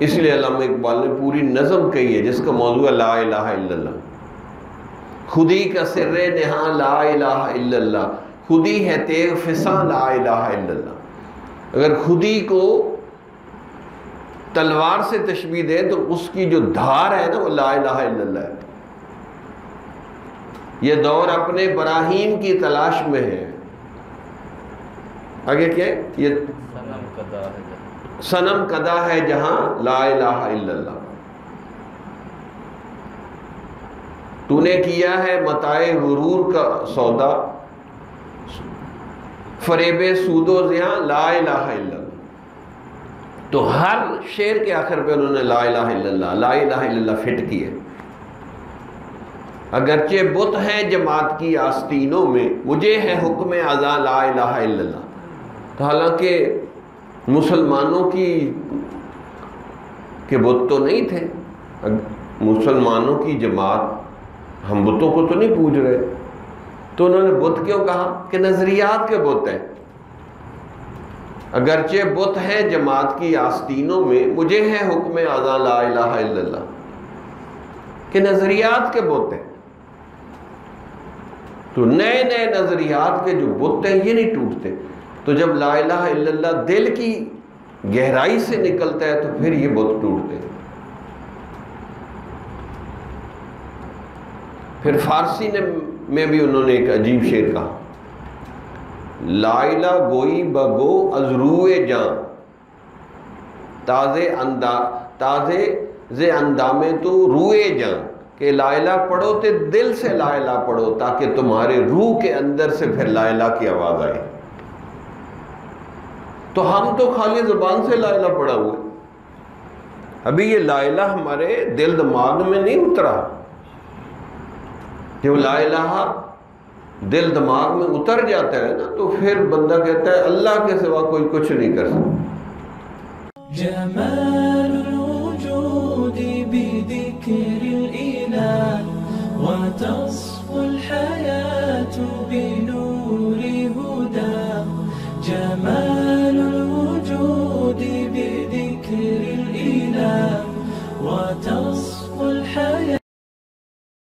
اس لیے علامہ اقبال نے پوری نظم کہی ہے جس کا موضوع ہے لا الہ الا اللہ۔ خودی کا سر نہا لا الہ الا اللہ۔ خودی ہے تیغ فساں لا الہ الا اللہ۔ اگر خودی کو تلوار سے تشبیح دیں تو اس کی جو دھار ہے نا وہ لا الہ الا اللہ ہے۔ یہ دور اپنے براہیم کی تلاش میں ہے۔ آگے کیا ہے؟ یہ سنم کدا ہے جہاں۔ لا الہ الا اللہ۔ تو نے کیا ہے متائے غرور کا سودا؟ فریب سود و زیاں لا الہ الا اللہ۔ تو ہر شعر کے آخر پہ انہوں نے لا الہ الا اللہ لا الہ الا اللہ فٹ کی ہے اگرچہ بت ہیں جماعت کی آستینوں میں مجھے ہے حکم ازا لا الہ الا اللہ۔ حالانکہ مسلمانوں کی کہ بت تو نہیں تھے مسلمانوں کی جماعت ہم بتوں کو تو نہیں پوج رہے۔ تو انہوں نے بت کیوں کہا؟ کہ نظریات کے بت ہیں۔ اگرچہ بت ہیں جماعت کی آستینوں میں، مجھے ہے حکم ازا لا الہ الا اللہ۔ کہ نظریات کے بت ہیں۔ تو نئے نئے نظریات کے جو بت ہیں، یہ نہیں ٹوٹتے۔ تو جب لا الہ الا اللہ دل کی گہرائی سے نکلتا ہے تو پھر یہ بت ٹوٹتے ہیں۔ پھر فارسی نے میں بھی انہوں نے ایک عجیب شعر کہا۔ لائلہ گوئی بگو ازروئے جان۔ تازے اندا، تازے زے اندامے تو روئے جان۔ کہ لائلہ پڑھو تے دل سے لائلہ پڑھو تاکہ تمہارے روح کے اندر سے پھر لائلہ کی آواز آئے۔ تو ہم تو خالی زبان سے لائلہ پڑھا ہوئے ابھی یہ لائلہ ہمارے دل دماغ میں نہیں اترا۔ جب لا الہ دل دماغ میں اتر جاتا ہے نا، تو پھر بندہ کہتا ہے اللہ کے سوا کوئی کچھ نہیں کر سکتا۔ جمال الوجود بذكر الإله وتصفو الحياة وتصفو الحياة.